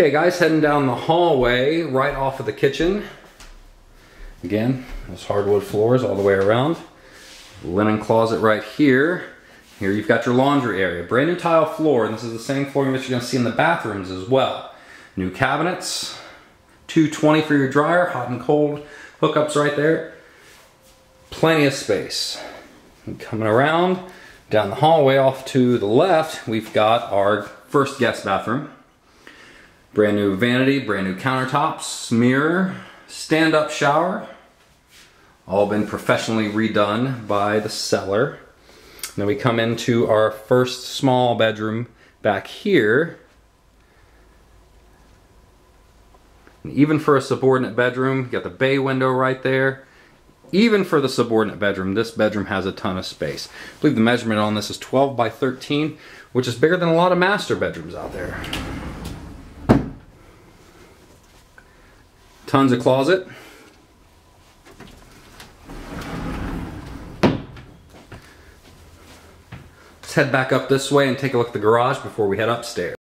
Okay guys, heading down the hallway right off of the kitchen. Again, those hardwood floors all the way around. Linen closet right here. Here you've got your laundry area. Brand new tile floor, and this is the same flooring that you're gonna see in the bathrooms as well. New cabinets, 220 for your dryer, hot and cold hookups right there. Plenty of space. And coming around, down the hallway off to the left, we've got our first guest bathroom. Brand new vanity, brand new countertops, mirror, stand-up shower. All been professionally redone by the seller. Then we come into our first small bedroom back here. And even for a subordinate bedroom, you got the bay window right there. Even for the subordinate bedroom, this bedroom has a ton of space. I believe the measurement on this is 12 by 13, which is bigger than a lot of master bedrooms out there. Tons of closet. Let's head back up this way and take a look at the garage before we head upstairs.